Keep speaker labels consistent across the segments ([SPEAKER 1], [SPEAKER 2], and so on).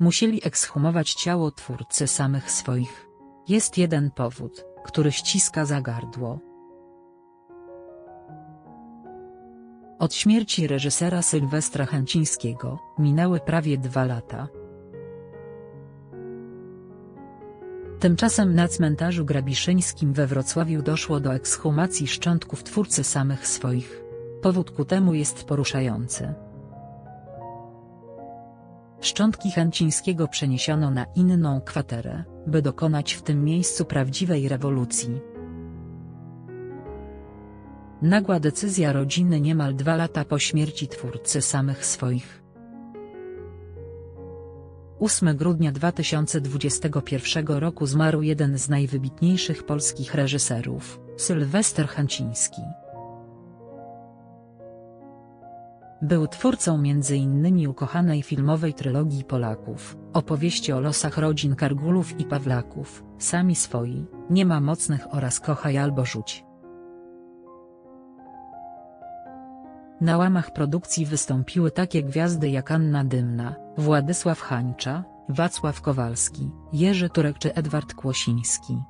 [SPEAKER 1] Musieli ekshumować ciało twórcy samych swoich. Jest jeden powód, który ściska za gardło. Od śmierci reżysera Sylwestra Chęcińskiego, minęły prawie dwa lata. Tymczasem na cmentarzu grabiszyńskim we Wrocławiu doszło do ekshumacji szczątków twórcy samych swoich. Powód ku temu jest poruszający. Szczątki Chęcińskiego przeniesiono na inną kwaterę, by dokonać w tym miejscu prawdziwej rewolucji. Nagła decyzja rodziny niemal dwa lata po śmierci twórcy samych swoich. 8 grudnia 2021 roku zmarł jeden z najwybitniejszych polskich reżyserów, Sylwester Chęciński. Był twórcą m.in. ukochanej filmowej trylogii Polaków, opowieści o losach rodzin Kargulów i Pawlaków, Sami swoi, Nie ma mocnych oraz Kochaj albo rzuć. Na łamach produkcji wystąpiły takie gwiazdy jak Anna Dymna, Władysław Hańcza, Wacław Kowalski, Jerzy Turek czy Edward Kłosiński.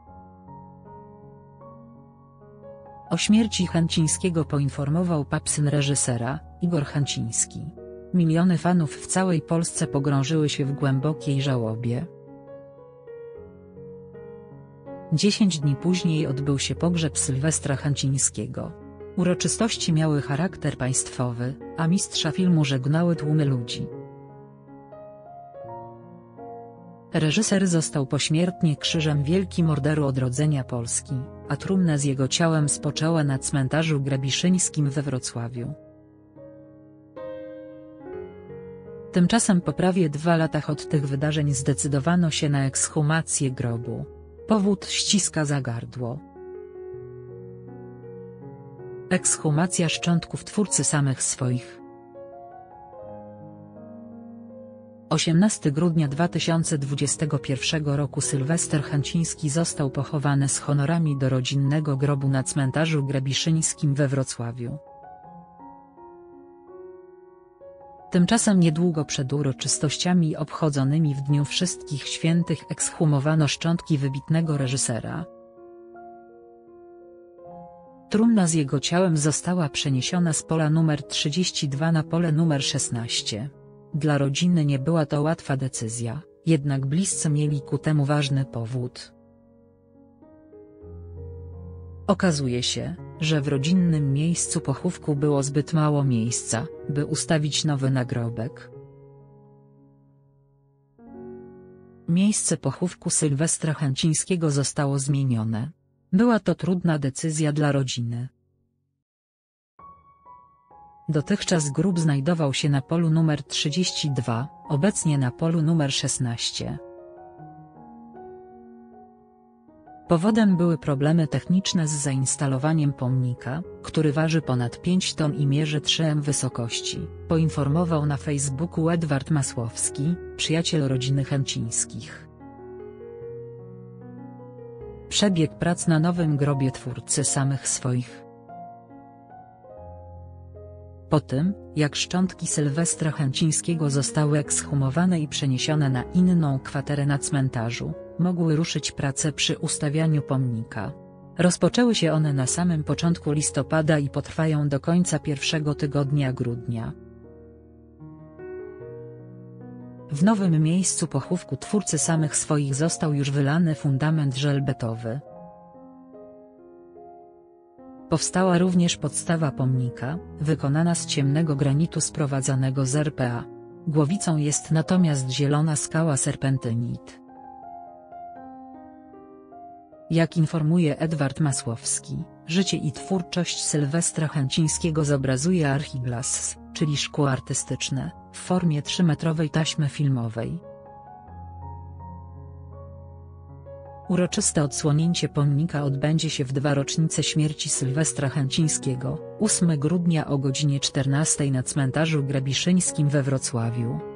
[SPEAKER 1] O śmierci Chęcińskiego poinformował papsyn reżysera, Igor Chęciński. Miliony fanów w całej Polsce pogrążyły się w głębokiej żałobie. Dziesięć dni później odbył się pogrzeb Sylwestra Chęcińskiego. Uroczystości miały charakter państwowy, a mistrza filmu żegnały tłumy ludzi. Reżyser został pośmiertnie krzyżem Wielkim Orderu Odrodzenia Polski, a trumna z jego ciałem spoczęła na cmentarzu grabiszyńskim we Wrocławiu. Tymczasem po prawie dwa latach od tych wydarzeń zdecydowano się na ekshumację grobu. Powód ściska za gardło. Ekshumacja szczątków twórcy samych swoich. 18 grudnia 2021 roku Sylwester Chęciński został pochowany z honorami do rodzinnego grobu na cmentarzu Grabiszyńskim we Wrocławiu. Tymczasem niedługo przed uroczystościami obchodzonymi w Dniu Wszystkich Świętych ekshumowano szczątki wybitnego reżysera. Trumna z jego ciałem została przeniesiona z pola numer 32 na pole numer 16. Dla rodziny nie była to łatwa decyzja, jednak bliscy mieli ku temu ważny powód. Okazuje się, że w rodzinnym miejscu pochówku było zbyt mało miejsca, by ustawić nowy nagrobek. Miejsce pochówku Sylwestra Chęcińskiego zostało zmienione. Była to trudna decyzja dla rodziny. Dotychczas grób znajdował się na polu numer 32, obecnie na polu numer 16. Powodem były problemy techniczne z zainstalowaniem pomnika, który waży ponad 5 ton i mierzy 3 m wysokości, poinformował na Facebooku Edward Masłowski, przyjaciel rodziny Chęcińskich. Przebieg prac na nowym grobie twórcy samych swoich. Po tym, jak szczątki Sylwestra Chęcińskiego zostały ekshumowane i przeniesione na inną kwaterę na cmentarzu, mogły ruszyć prace przy ustawianiu pomnika. Rozpoczęły się one na samym początku listopada i potrwają do końca pierwszego tygodnia grudnia. W nowym miejscu pochówku twórcy samych swoich został już wylany fundament żelbetowy. Powstała również podstawa pomnika, wykonana z ciemnego granitu sprowadzanego z RPA. Głowicą jest natomiast zielona skała serpentynit. Jak informuje Edward Masłowski, życie i twórczość Sylwestra Chęcińskiego zobrazuje archiglass, czyli szkło artystyczne, w formie trzymetrowej taśmy filmowej. Uroczyste odsłonięcie pomnika odbędzie się w dwa rocznice śmierci Sylwestra Chęcińskiego, 8 grudnia o godzinie 14 na cmentarzu Grabiszyńskim we Wrocławiu.